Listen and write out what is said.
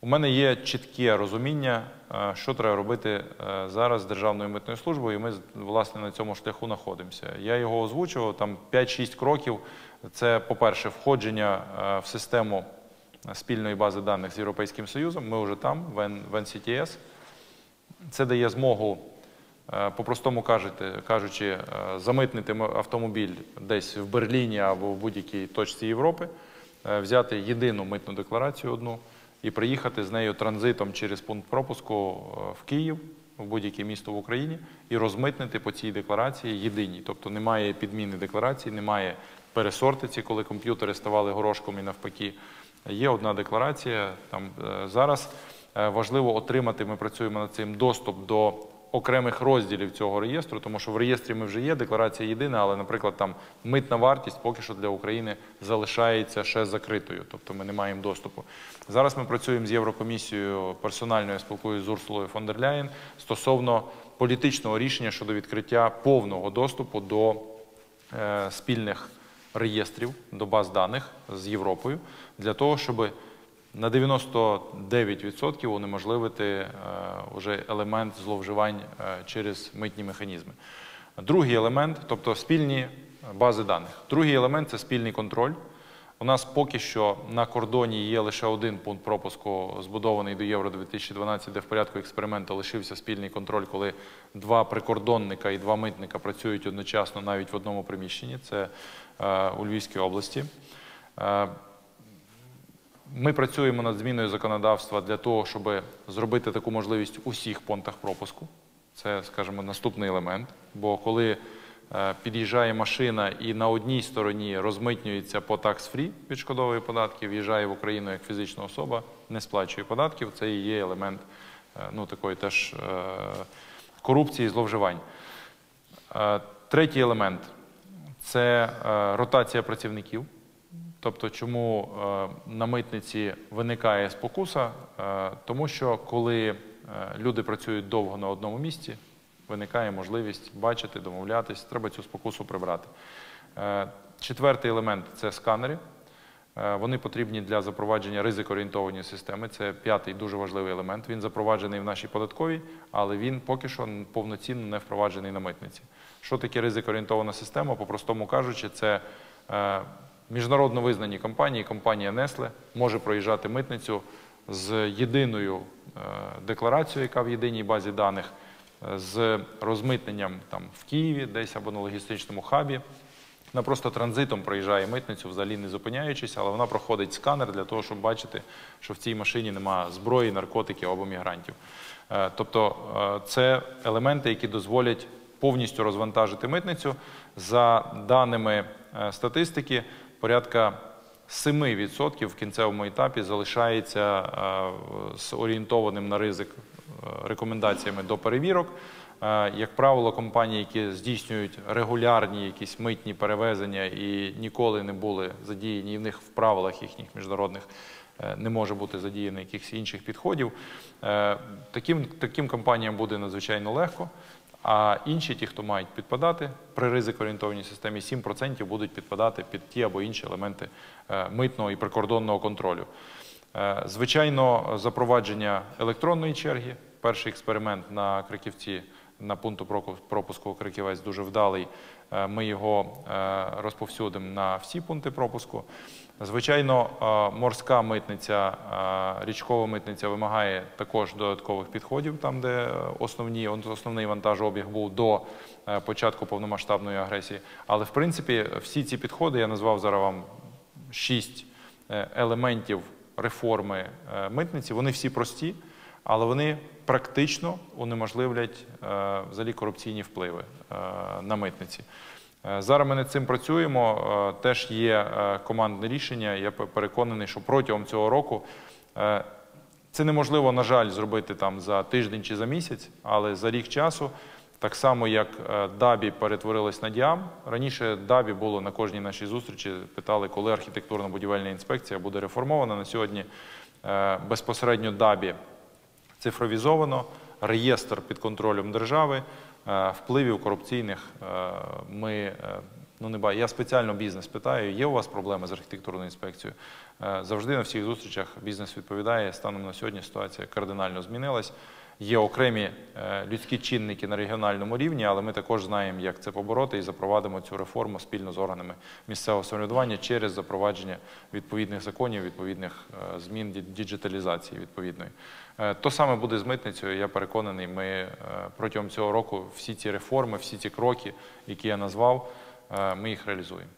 У мене є чітке розуміння, е, що треба робити е, зараз з Державною митною службою, і ми власне на цьому шляху знаходимося. Я його озвучував там 5-6 кроків. Це, по-перше, входження в систему спільної бази даних з Європейським Союзом. Ми вже там, в NCTS. Це дає змогу, по-простому кажучи, замитнити автомобіль десь в Берліні або в будь-якій точці Європи, взяти єдину митну декларацію одну і приїхати з нею транзитом через пункт пропуску в Київ, в будь-яке місто в Україні, і розмитнити по цій декларації єдиній. Тобто немає підміни декларації, немає пересортиці, коли комп'ютери ставали горошком і навпаки. Є одна декларація. Там зараз важливо отримати. Ми працюємо над цим доступ до окремих розділів цього реєстру, тому що в реєстрі ми вже є, декларація єдина, але, наприклад, там митна вартість поки що для України залишається ще закритою, тобто ми не маємо доступу. Зараз ми працюємо з Єврокомісією персонально я з Урсулою фон дер Ляєн стосовно політичного рішення щодо відкриття повного доступу до е, спільних реєстрів, до баз даних з Європою, для того, щоб на 99% унеможливити вже е, елемент зловживань е, через митні механізми. Другий елемент, тобто спільні бази даних. Другий елемент це спільний контроль. У нас поки що на кордоні є лише один пункт пропуску, збудований до Євро 2012, де в порядку експерименту лишився спільний контроль, коли два прикордонника і два митника працюють одночасно навіть в одному приміщенні. Це е, у Львівській області. Ми працюємо над зміною законодавства для того, щоб зробити таку можливість у всіх пунктах пропуску. Це, скажімо, наступний елемент. Бо коли е, під'їжджає машина і на одній стороні розмитнюється по такс-фрі відшкодовує податки, в'їжджає в Україну як фізична особа, не сплачує податків, це і є елемент е, ну, такої теж е, корупції, зловживань. Третій елемент це ротація працівників. Тобто, чому е, на митниці виникає спокуса? Е, тому що коли е, люди працюють довго на одному місці, виникає можливість бачити, домовлятись, треба цю спокусу прибрати. Четвертий елемент це сканери. Вони потрібні для запровадження ризикоорієнтованої системи. Це п'ятий дуже важливий елемент. Він запроваджений в нашій податковій, але він поки що повноцінно не впроваджений на митниці. Що таке ризикоорієнтована система? По-простому кажучи, це міжнародно визнані компанії, компанія Nestle може проїжджати митницю з єдиною е, декларацією, яка в єдиній базі даних, е, з розмитненням там в Києві, десь або на логістичному хабі. Вона просто транзитом проїжджає митницю, взагалі не зупиняючись, але вона проходить сканер для того, щоб бачити, що в цій машині немає зброї, наркотиків або мігрантів. Е, тобто це елементи, які дозволять повністю розвантажити митницю. За даними статистики, порядка 7% в кінцевому етапі залишається е, з орієнтованим на ризик е, рекомендаціями до перевірок. Е, як правило, компанії, які здійснюють регулярні якісь митні перевезення і ніколи не були задіяні, і в них в правилах їхніх міжнародних не може бути задіяно якихось інших підходів. Таким таким компаніям буде надзвичайно легко. А інші, ті, хто мають підпадати при ризикоорієнтованій системі, 7% будуть підпадати під ті або інші елементи е, митного і прикордонного контролю. Е, звичайно, запровадження електронної черги. Перший експеримент на Криківці на пункту пропуску Криківець дуже вдалий. Е, ми його розповсюдимо на всі пункти пропуску. Звичайно, морська митниця, річкова митниця вимагає також додаткових підходів, там де е, основні, основний вантажообіг був до е, початку повномасштабної агресії. Але в принципі всі ці підходи я назвав зараз вам шість е, елементів реформи митниці. Вони всі прості, але вони практично унеможливлять взагалі корупційні впливи на митниці. Е, зараз ми над цим працюємо. Е, теж є е, командне рішення. Я переконаний, що протягом цього року це неможливо, на жаль, зробити там за тиждень чи за місяць, але за рік часу. Так само, як Дабі перетворилась на Діам. Раніше Дабі було на кожній нашій зустрічі, питали, коли архітектурно-будівельна інспекція буде реформована. На сьогодні безпосередньо Дабі цифровізовано, реєстр під контролем держави. Е, впливів корупційних е, ми е, Ну, не Я спеціально бізнес питаю, є у вас проблеми з архітектурною інспекцією? Завжди на всіх зустрічах бізнес відповідає. Станом на сьогодні ситуація кардинально змінилась. Є окремі е, людські чинники на регіональному рівні, але ми також знаємо, як це побороти, і запровадимо цю реформу спільно з органами місцевого самоврядування через запровадження відповідних законів, відповідних е, змін діджиталізації відповідної. Е, То саме буде з митницею. Я переконаний, ми протягом цього року всі ці реформи, всі ці кроки, які я назвав, ми їх реалізуємо.